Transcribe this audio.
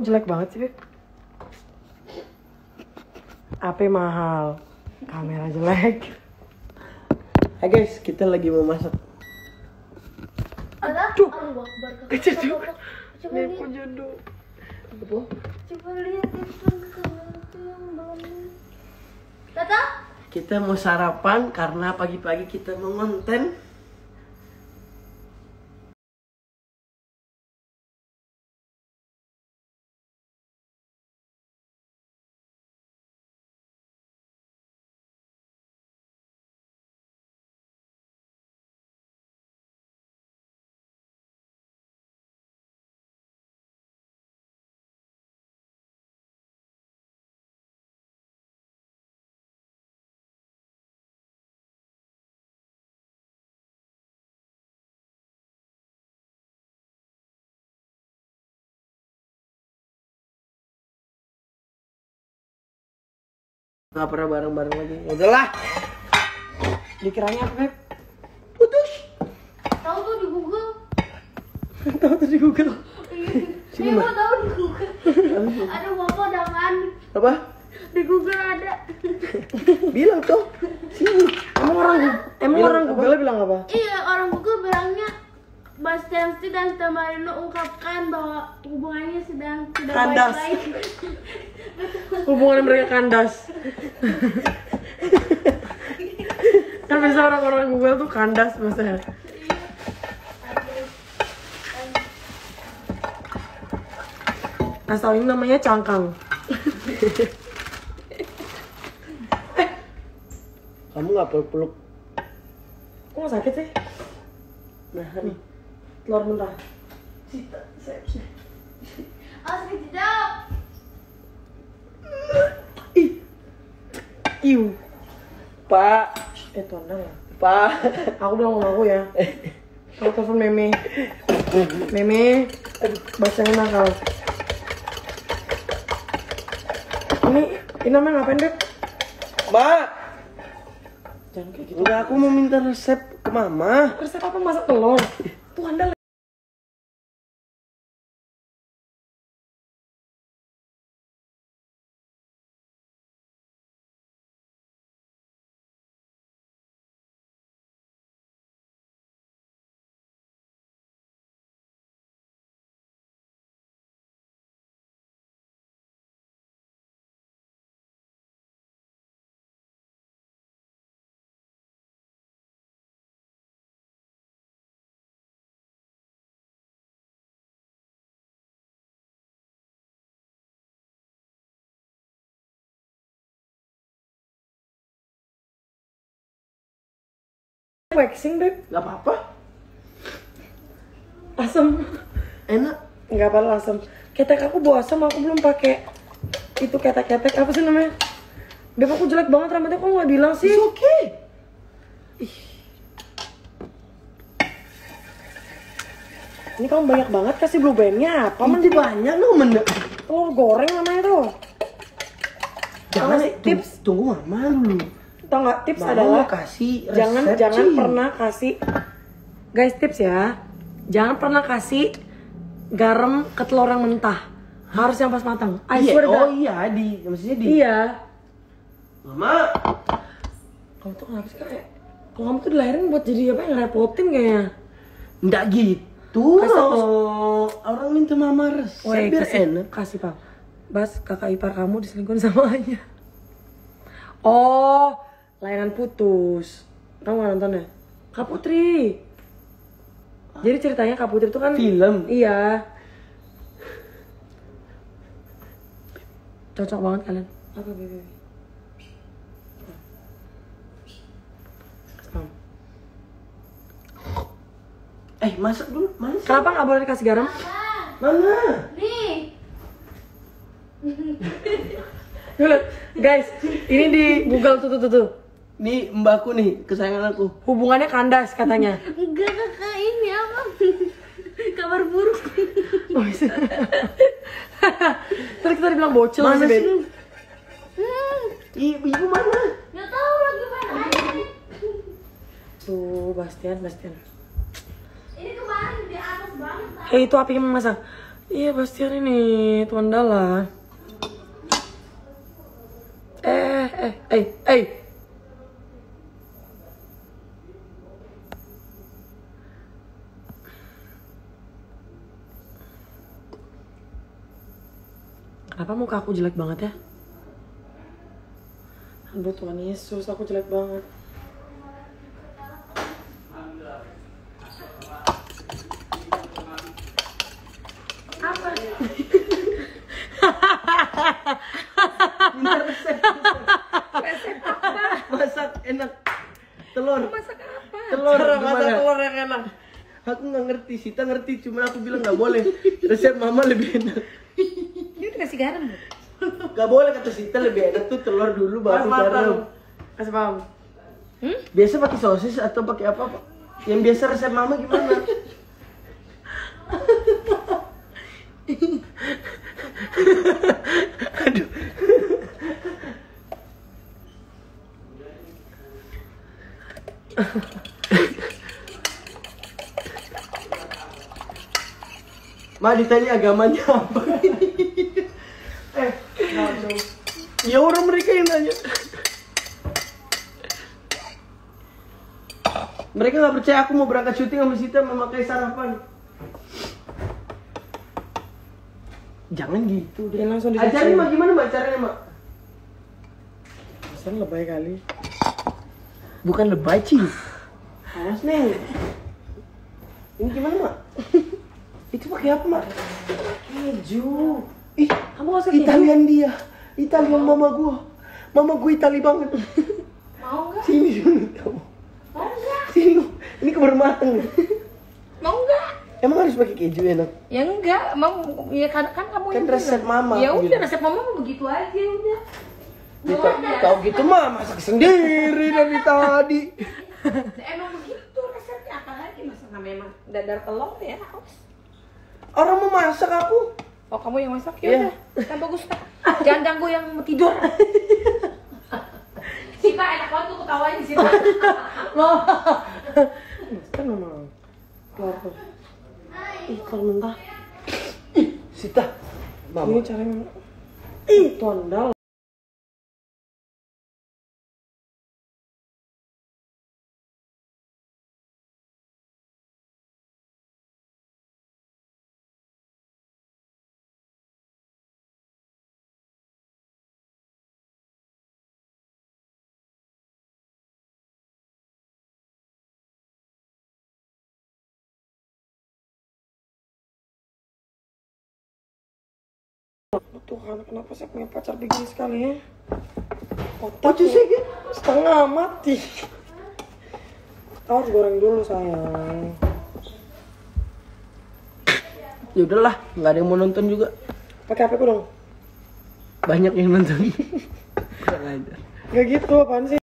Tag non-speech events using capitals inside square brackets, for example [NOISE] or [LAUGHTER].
Jelek banget sih, Beb. HP mahal, kamera jelek. Hai guys, kita lagi mau masak. Ada? Aduh. Allahu Akbar. Kakak, Kecil. Coba lihat. Tata? Kita mau sarapan karena pagi-pagi kita mau ngonten. Nggak pernah bareng-bareng lagi. Ya udahlah, Dikiranya apa, Beb? putus. Tahu tuh di Google. [LAUGHS] Tahu tuh di Google. [LAUGHS] Sini, Iya, gua tahu di Google. Ada bapak kan? Apa? Di Google ada. [LAUGHS] Bilang tuh. Sini. Emang orang emang Bilang orang? Google bilang apa? Iya, orang Google Bastiansti dan Stamarino ungkapkan bahwa hubungannya sedang tidak Kandas. baik-baik. Hubungan mereka kandas. kan biasa orang-orang Google tuh kandas maksudnya. Tahu ini namanya cangkang. Kamu nggak peluk-peluk. Kok nggak sakit sih? Nah, nih. Telur mentah. Asli tidak. Ih. Iu. Pak. Eh, tuan ya. Pak. Aku bilang sama aku ya. Aku telepon Meme. Meme, bacanya nakal. Ini, ini namanya ngapain, Beb? Mak. Jangan kayak gitu. Enggak, aku mau minta resep ke mama. Resep apa masak telur? Tuh Anda waxing, Beb. Gak apa-apa. Asam. Enak. Enggak apa asam. Ketek aku bawa asam, aku belum pakai itu ketek-ketek apa sih namanya? Beb aku jelek banget rambutnya kok nggak bilang sih? It's okay. Ini kamu banyak banget kasih blue bandnya apa? Di banyak loh, men. Telur goreng namanya tuh. Jangan sih, tips. Tunggu mama dulu. Tau nggak? Tips Mama adalah kasih jangan jangan pernah kasih guys tips ya. Jangan pernah kasih garam ke telur yang mentah. Harus yang pas matang. I Iya, swear oh iya di maksudnya di. iya. Mama. kamu tuh kenapa sih kayak kalau kamu tuh dilahirin buat jadi apa yang ngerepotin kayaknya? Enggak gitu. Loh. Orang minta mama resep Woi, biar kasih, enak. kasih pak. Bas, kakak ipar kamu diselingkuhin sama Anya Oh, layangan putus Kamu gak nonton ya? Kak Putri Jadi ceritanya Kak Putri itu kan Film? Iya Cocok banget kalian Apa bebe? Eh, masak dulu. Sih? Kenapa nggak boleh dikasih garam? Mana? Nih. [LAUGHS] Guys, ini di Google tuh tuh tuh, tuh. Nih mbakku nih, kesayangan aku. Hubungannya kandas katanya Enggak kakak ini apa? [LAUGHS] Kabar buruk. Oh, iya. [LAUGHS] Tadi kita dibilang bocil Mana sih? Hmm. Ibu, mana? Gak tahu lagi main air. Tuh, Bastian, Bastian. Ini kemarin di atas banget. Eh, itu apinya memasak. Iya Bastian ini tuan Dala. Eh, eh, eh, eh. Kenapa muka aku jelek banget ya? Aduh Tuhan Yesus, aku jelek banget. Apa? Masak enak. Telur. Masak apa? Telur. Cara masak telur yang enak. Aku nggak ngerti, Sita ngerti, cuma aku bilang nggak boleh. Resep mama lebih enak. Ini kasih garam? Gak boleh kata Sita lebih enak tuh telur dulu baru matang. garam. Kasih paham. Biasa pakai sosis atau pakai apa pak? Yang biasa resep mama gimana? Aduh. [LAUGHS] Ma ditanya agamanya apa? eh, ya orang mereka yang nanya. Mereka nggak percaya aku mau berangkat syuting sama Sita memakai sarapan. Jangan gitu deh. Ya, langsung Ajarin mak gimana mak caranya mak? Bastian lebay kali. Bukan lebay cing. Awas neng. Ini gimana mak? Itu pakai apa mak? Keju. Ih, Kamu gak usah. Italian dia. Italian mama gua. Mama gua Itali banget. Mau nggak? Sini kamu. Mau nggak? Sini lu. Ini keburu mateng. Mau enggak? Emang harus pakai keju enak? Ya enggak, mau ya kan kan kamu Kan yang resep bilang. mama, Ya aku udah resep mama begitu aja udah. Kita, kau gitu mah masak sendiri dari tadi. Emang begitu resepnya apalagi masa namanya emang dadar telur ya harus. Orang mau masak aku. Oh kamu yang masak Iya. ya udah, kan bagus kan. Jangan ganggu yang mau tidur. [LAUGHS] Sita enak banget tuh ketawanya Sita. Bastian memang. Keluar. Ih, kalau mentah. Sita. Mama. Ini caranya. Ih, tuan Tuhan, kenapa saya punya pacar begini sekali ya? Otak sih, kan? setengah mati. Harus goreng dulu sayang. Ya udahlah, nggak ada yang mau nonton juga. Pakai HP ku dong. Banyak yang nonton. Gak gitu, apaan sih?